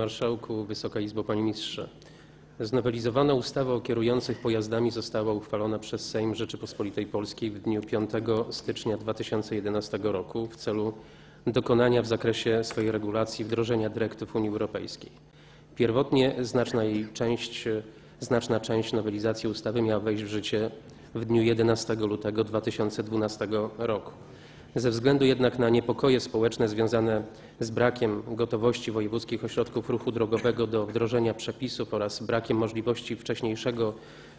Marszałku, Wysoka Izbo, Panie Ministrze. Znowelizowana ustawa o kierujących pojazdami została uchwalona przez Sejm Rzeczypospolitej Polskiej w dniu 5 stycznia 2011 roku w celu dokonania w zakresie swojej regulacji wdrożenia dyrektyw Unii Europejskiej. Pierwotnie znaczna jej część, znaczna część nowelizacji ustawy miała wejść w życie w dniu 11 lutego 2012 roku. Ze względu jednak na niepokoje społeczne związane z brakiem gotowości wojewódzkich ośrodków ruchu drogowego do wdrożenia przepisów oraz brakiem możliwości wcześniejszego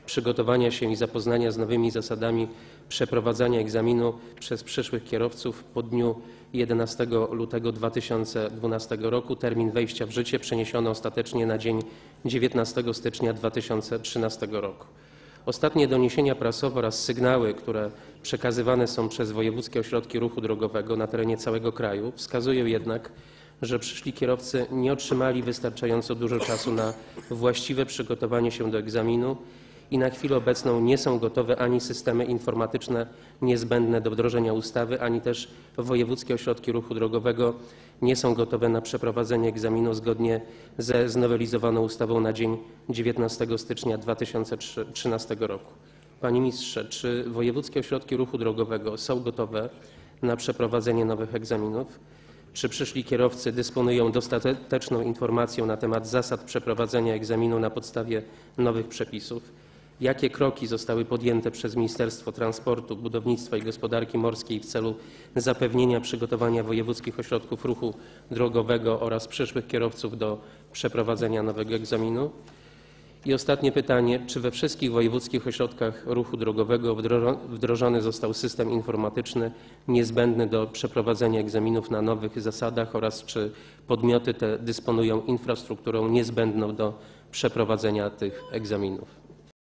przygotowania się i zapoznania z nowymi zasadami przeprowadzania egzaminu przez przyszłych kierowców po dniu 11 lutego 2012 roku termin wejścia w życie przeniesiono ostatecznie na dzień 19 stycznia 2013 roku. Ostatnie doniesienia prasowe oraz sygnały, które przekazywane są przez wojewódzkie ośrodki ruchu drogowego na terenie całego kraju, wskazują jednak, że przyszli kierowcy nie otrzymali wystarczająco dużo czasu na właściwe przygotowanie się do egzaminu i na chwilę obecną nie są gotowe ani systemy informatyczne niezbędne do wdrożenia ustawy, ani też wojewódzkie ośrodki ruchu drogowego nie są gotowe na przeprowadzenie egzaminu zgodnie ze znowelizowaną ustawą na dzień 19 stycznia 2013 roku. Panie Ministrze, czy wojewódzkie ośrodki ruchu drogowego są gotowe na przeprowadzenie nowych egzaminów? Czy przyszli kierowcy dysponują dostateczną informacją na temat zasad przeprowadzenia egzaminu na podstawie nowych przepisów? Jakie kroki zostały podjęte przez Ministerstwo Transportu, Budownictwa i Gospodarki Morskiej w celu zapewnienia przygotowania wojewódzkich ośrodków ruchu drogowego oraz przyszłych kierowców do przeprowadzenia nowego egzaminu? I ostatnie pytanie, czy we wszystkich wojewódzkich ośrodkach ruchu drogowego wdro- wdrożony został system informatyczny niezbędny do przeprowadzenia egzaminów na nowych zasadach oraz czy podmioty te dysponują infrastrukturą niezbędną do przeprowadzenia tych egzaminów?